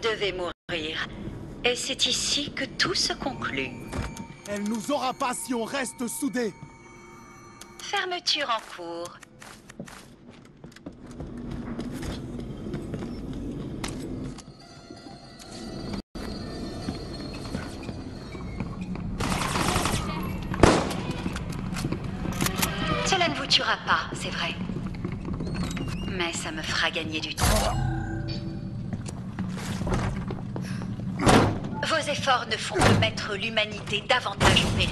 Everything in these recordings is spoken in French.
Vous devez mourir. Et c'est ici que tout se conclut. Elle nous aura pas si on reste soudés. Fermeture en cours. Cela ne vous tuera pas, c'est vrai. Mais ça me fera gagner du temps. Vos efforts ne font que mettre l'humanité davantage en péril.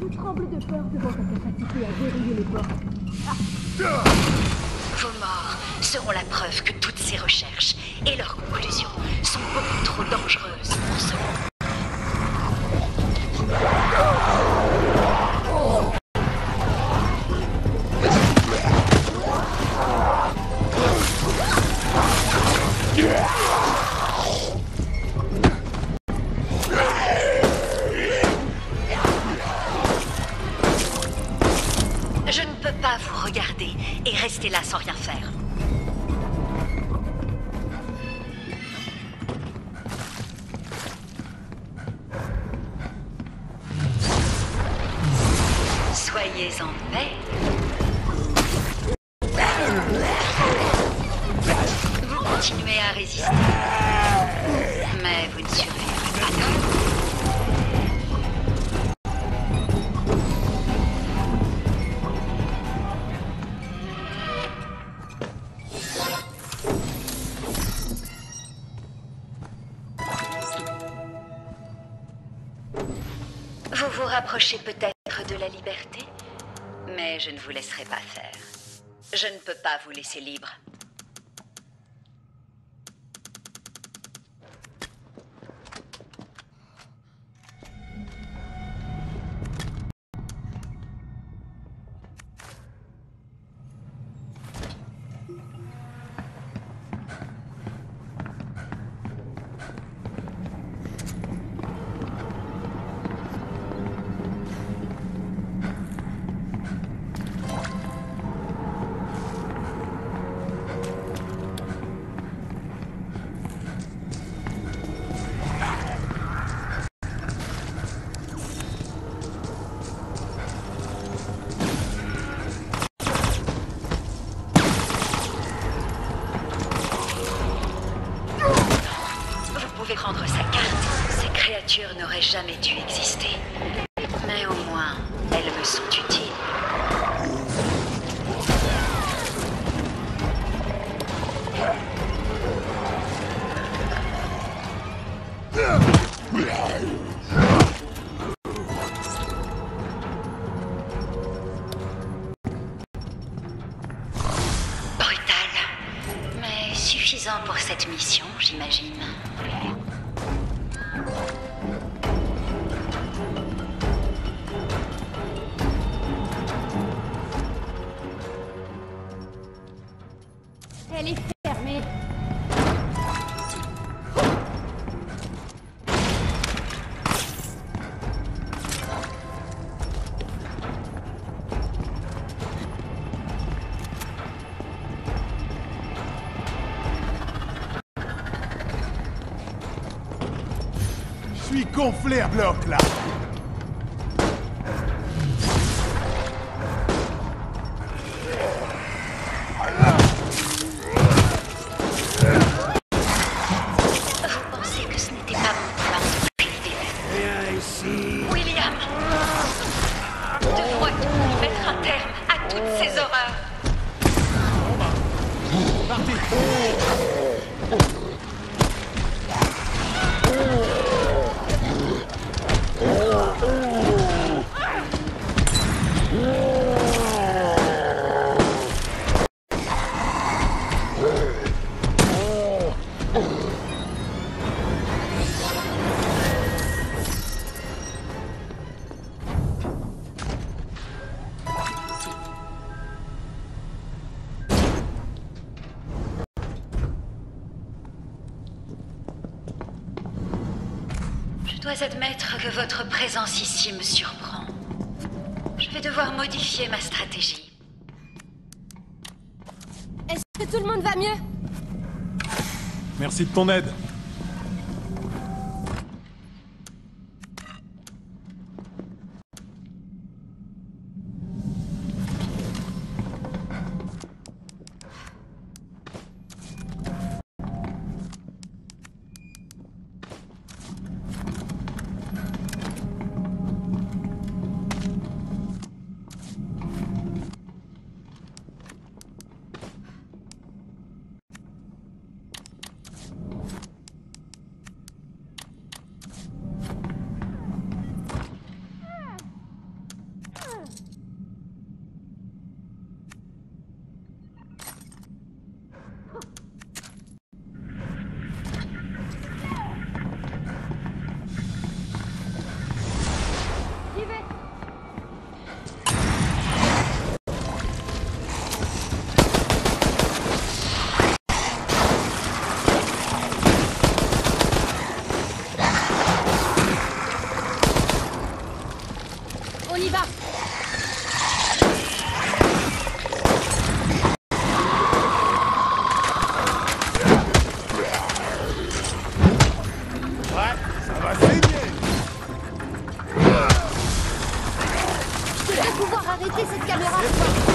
Je tremble de peur devant ta capacité à verrouiller les portes. Vos morts seront la preuve que toutes ces recherches et leurs conclusions sont beaucoup trop dangereuses Vous continuez à résister. Mais vous ne survivrez pas toujours. Vous vous rapprochez peut-être mais je ne vous laisserai pas faire. Je ne peux pas vous laisser libre. Je suis gonflé à bloc là. présence ici me surprend. Je vais devoir modifier ma stratégie. Est-ce que tout le monde va mieux? Merci de ton aide. cette caméra.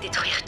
détruire.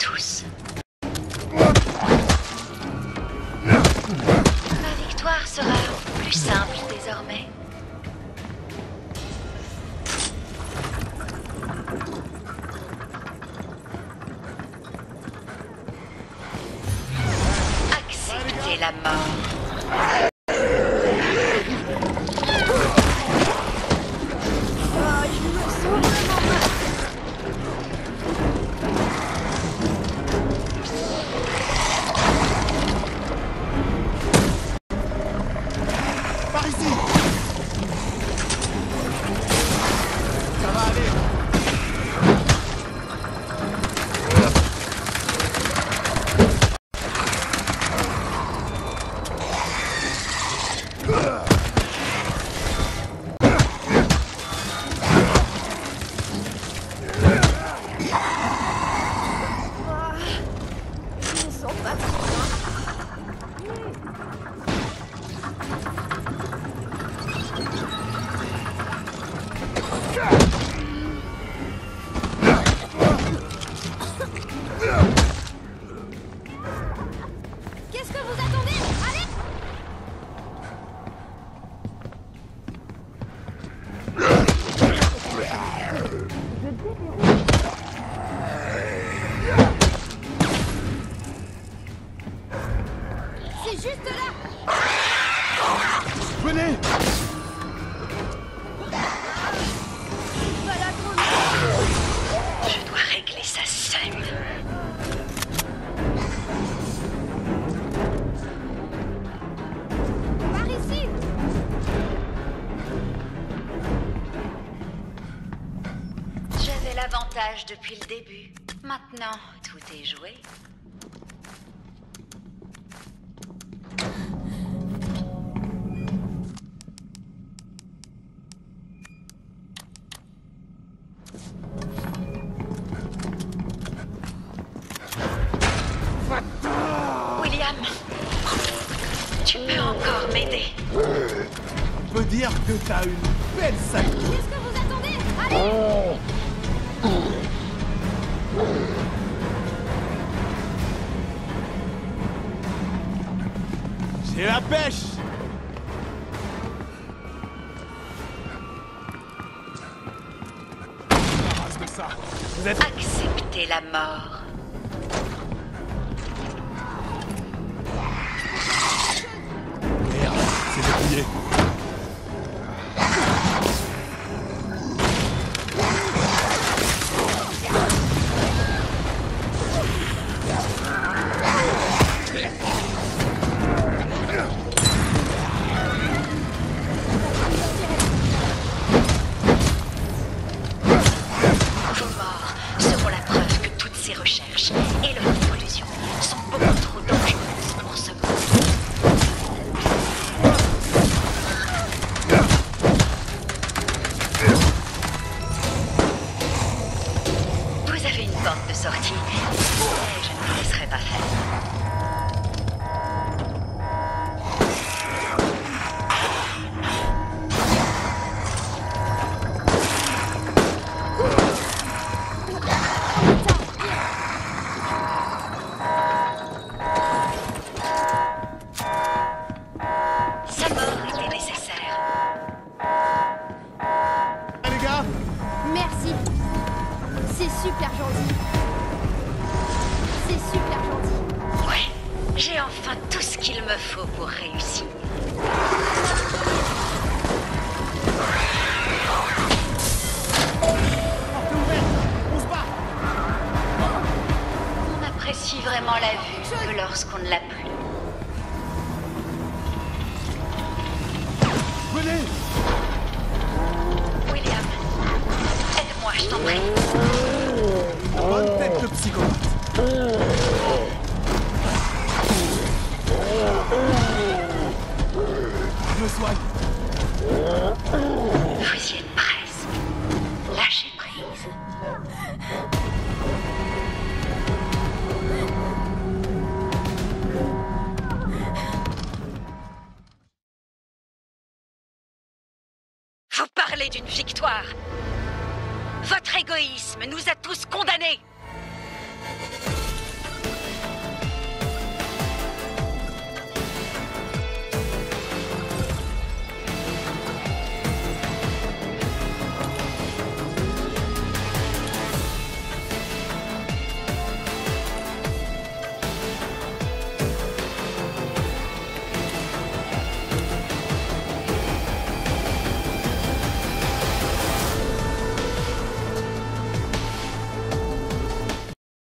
Tout est joué. William, tu peux encore m'aider. On peut dire que t'as une J'ai la pêche. Vous êtes... Acceptez la mort. Mais je ne faut pour réussir. On apprécie vraiment la vue que lorsqu'on ne l'a plus. Venez William, aide-moi, je t'en prie. Bonne tête de psychopathe Je